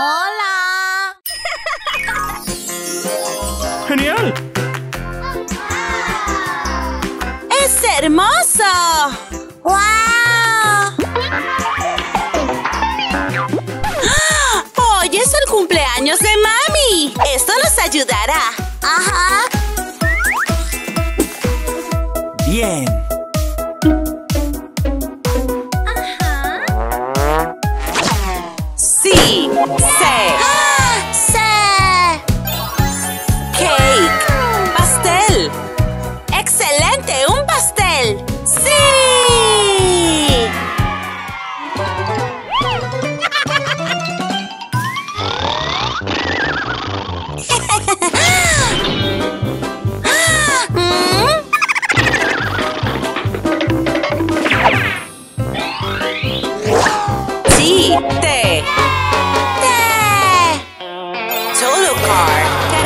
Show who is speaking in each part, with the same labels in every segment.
Speaker 1: ¡Hola!
Speaker 2: ¡Genial!
Speaker 3: ¡Es hermoso!
Speaker 1: ¡Wow!
Speaker 3: ¡Hoy es el cumpleaños de mami! Esto nos ayudará.
Speaker 1: Ajá.
Speaker 2: Bien.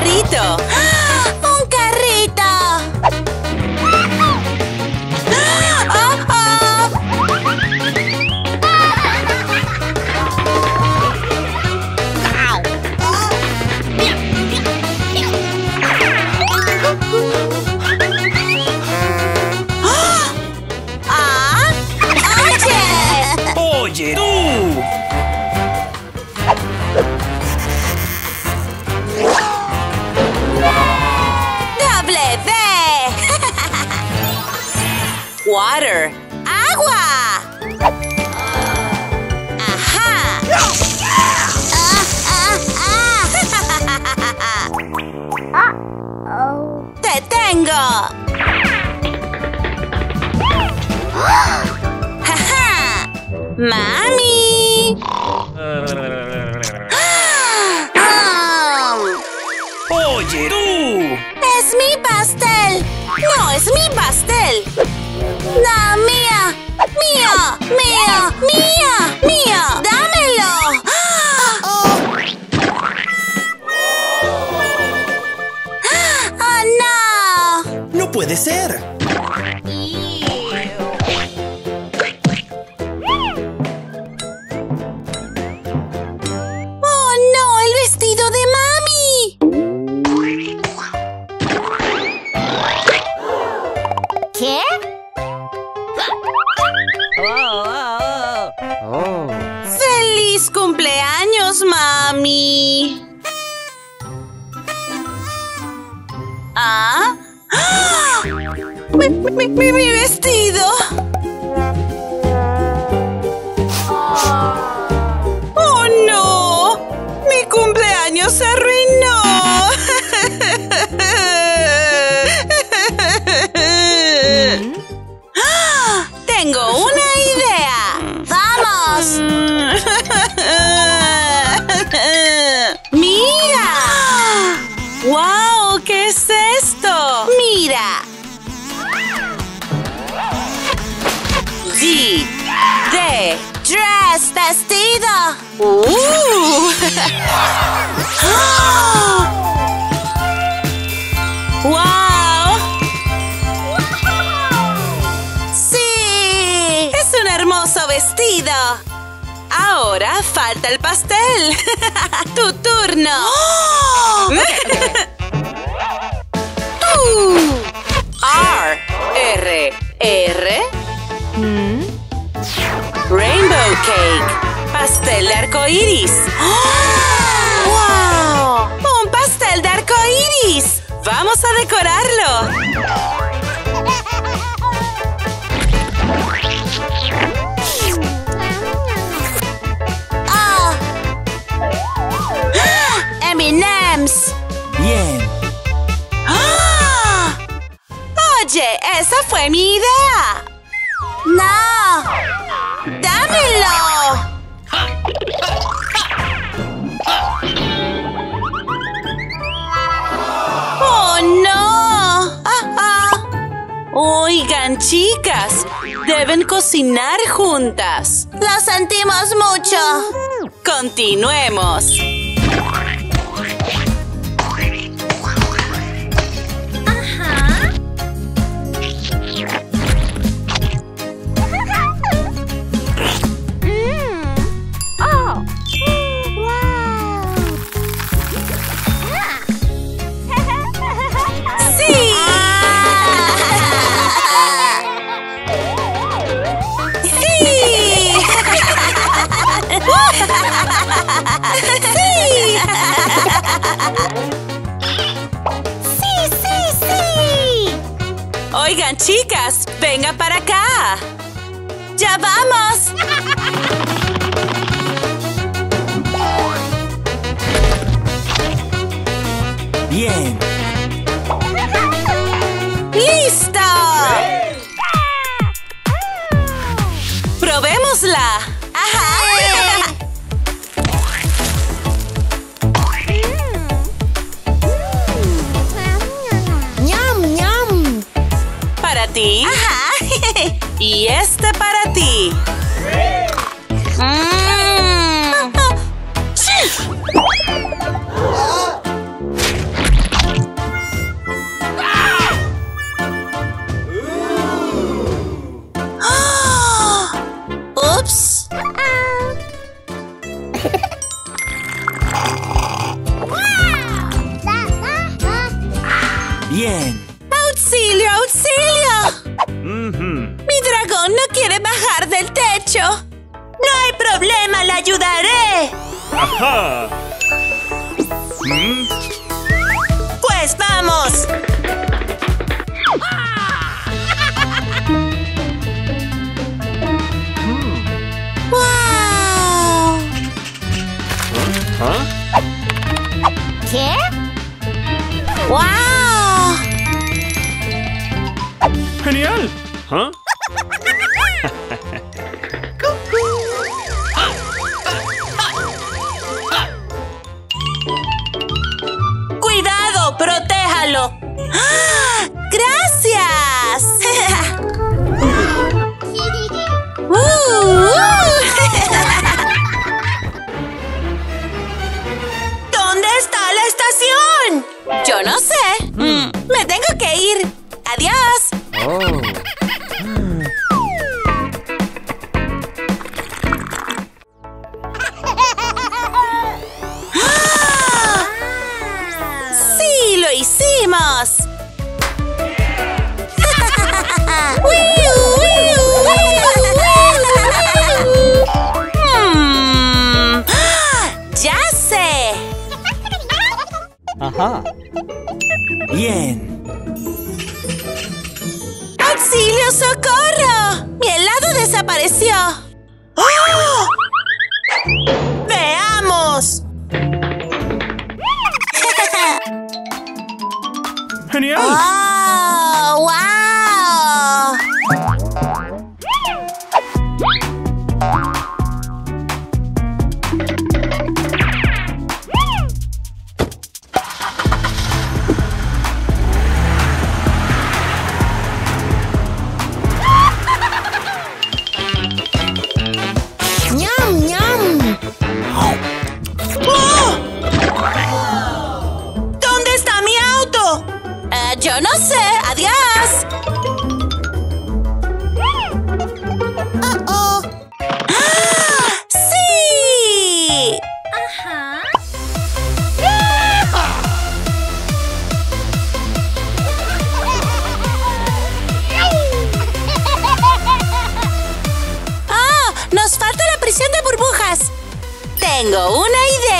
Speaker 3: Carrito. Water.
Speaker 1: ¡Agua!
Speaker 3: Ajá.
Speaker 1: ¡Ah!
Speaker 3: Te tengo. Mami.
Speaker 1: ¡Ah!
Speaker 2: ¡Oye, tú!
Speaker 1: ¡Es mi pastel!
Speaker 3: No es mi pastel.
Speaker 1: ¡No,
Speaker 3: ¡Mi, mi- vestido!
Speaker 1: ¡Vestido!
Speaker 3: ¡Uh! ¡Wow!
Speaker 1: ¡Sí!
Speaker 3: ¡Es un hermoso vestido! Ahora falta el pastel. ¡Tu turno!
Speaker 1: ¡Uh!
Speaker 3: cake. Pastel de arco iris. ¡Wow! ¡Un pastel de arco iris! ¡Vamos a decorarlo! Chicas, deben cocinar juntas.
Speaker 1: ¡Lo sentimos mucho!
Speaker 3: Continuemos. ¡Sí, sí, sí!
Speaker 4: Oigan, chicas, venga para acá.
Speaker 3: ¡Ya vamos!
Speaker 2: Bien.
Speaker 4: Para ti.
Speaker 3: ¡Ajá!
Speaker 4: Y este para ti.
Speaker 3: Mm. ¡Ups!
Speaker 2: Bien.
Speaker 3: ¡Auxilio, auxilio! ¡No hay problema, le ayudaré!
Speaker 2: Ajá. Mm.
Speaker 3: ¡Pues vamos! Yo no sé. Mm, Me tengo que ir. Adiós.
Speaker 2: Oh. Ajá. Bien.
Speaker 3: ¡Auxilio, socorro! ¡Mi helado desapareció! Tengo una idea.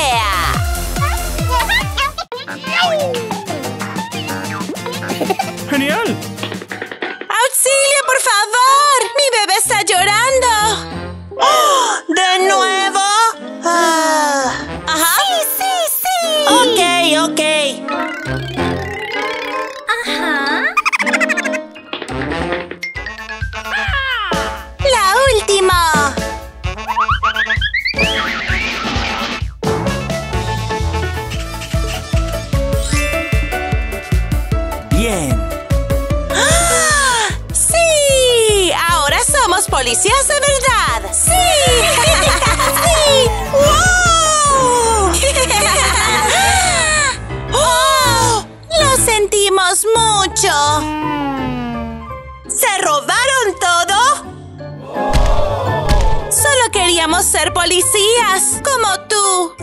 Speaker 3: Policías, como tú.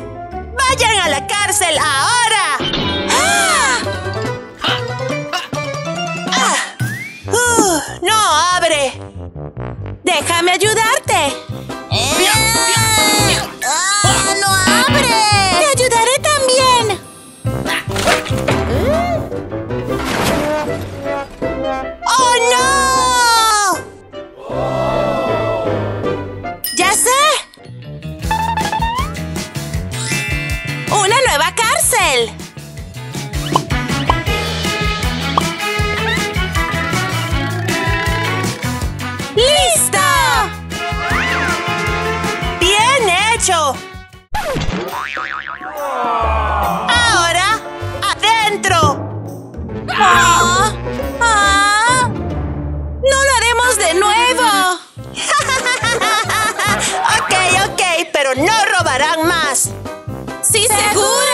Speaker 3: ¡Vayan a la cárcel ahora! ¡Ah! ¡Uh! ¡No abre! ¡Déjame ayudarte!
Speaker 1: Ahora, adentro. ¡Ah! ¡Ah! ¡No lo haremos de nuevo! ok, ok, pero no robarán más.
Speaker 3: ¡Sí, seguro!